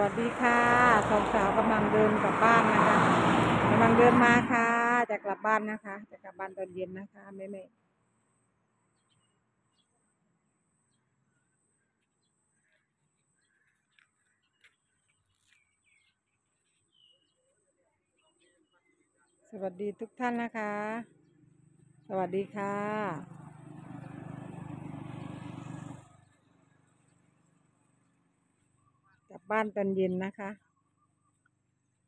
วัสดีค่ะสองสาวกำลังเดินกลับบ้านนะคะกำลังเดินมาค่ะจะกลับบ้านนะคะ จะกลับบ้านตอนเย็นนะคะแม่แม่สวัสดีทุกท่านนะคะ สวัสดีค่ะ กลั บ้านตอนเย็นนะคะ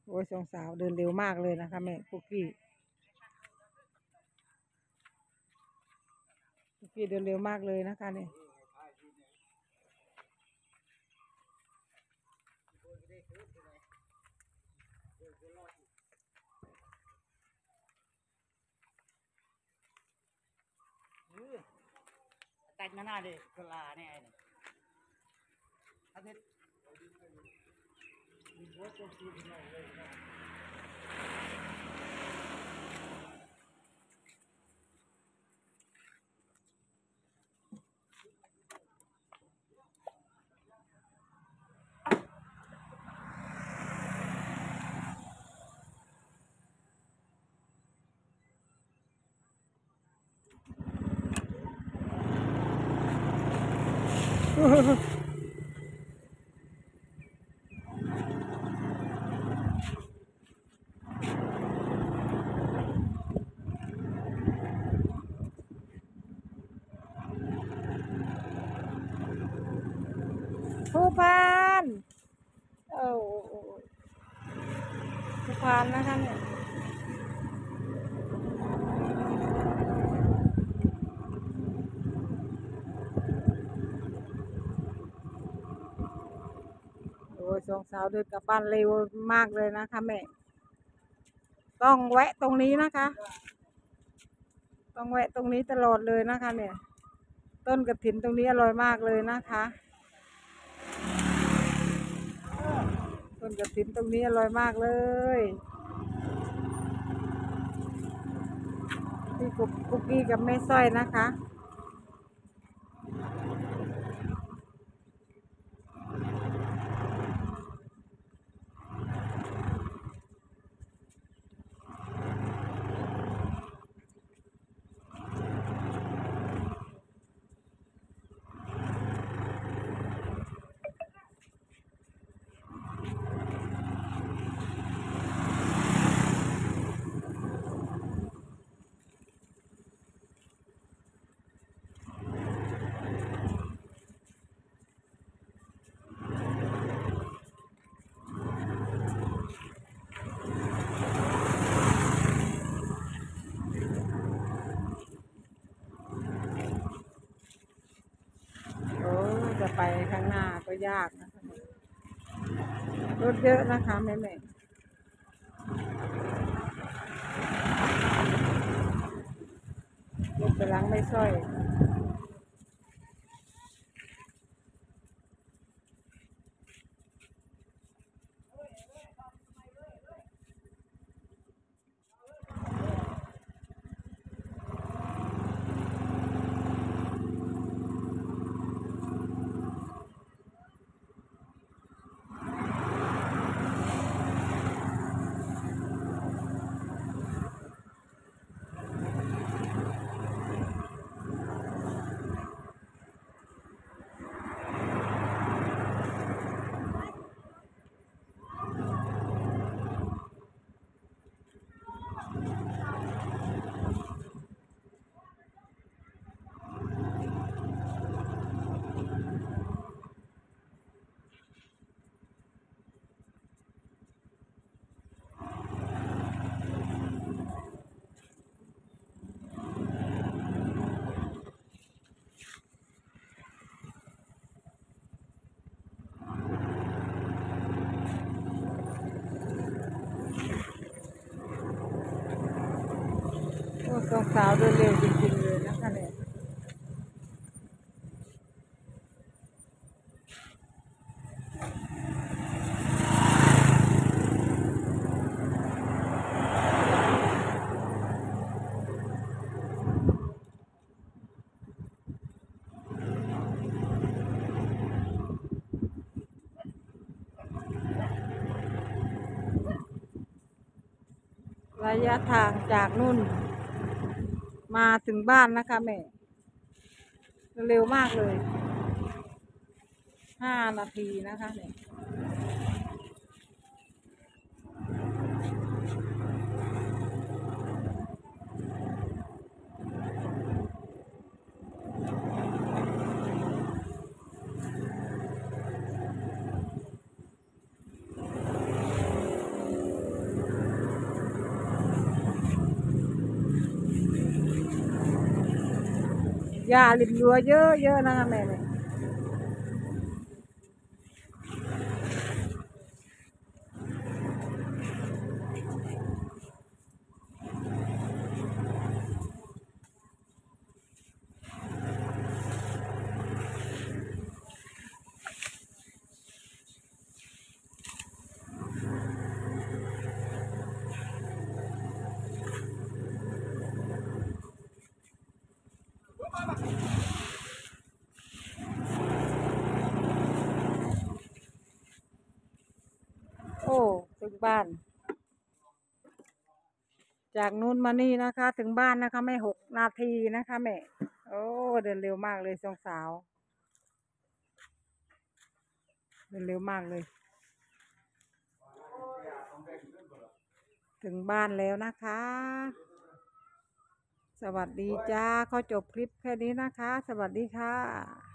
โอ้ยสองสาวเดินเร็วมากเลยนะคะแม่ปุกกี้ปุกกี้เดินเร็วมากเลยนะคะเนี่ยแต่งหน้าเลยกลาเนี่ยไอ้นี่อาทิตย์ Ha ha ha. ผู้พันโอ้โหผู้พันนะคะเนี่ยโอ้ยสองสาวเดินกลับบ้านเร็วมากเลยนะคะแม่ ต้องแวะตรงนี้นะคะ ต้องแวะตรงนี้ตลอดเลยนะคะเนี่ย ต้นกระถินตรงนี้อร่อยมากเลยนะคะ ต้นกระถินตรงนี้อร่อยมากเลย ที่กุกกี้กับแม่สร้อยนะคะ โอ้จะ ไปข้างหน้าก็ยากนะคะรถเยอะนะคะแม่แม่รถไปล้างไม่ส้อย สาวๆเดิเร็วจริงๆเลยนะคะเนี่ยระยะทางจากนู่น มาถึงบ้านนะคะแม่ เร็วมากเลย ห้านาทีนะคะเนี่ย ยาลิมรัวเยอะเยอะนะคะแม่เนี่ยโอ้ ถึงบ้าน จากนู้นมานี่นะคะ ถึงบ้านนะคะไม่หกนาทีนะคะแม่ โอ้เดินเร็วมากเลยสองสาว เดินเร็วมากเลย ถึงบ้านแล้วนะคะ สวัสดีจ้าขอจบคลิปแค่นี้นะคะ สวัสดีค่ะ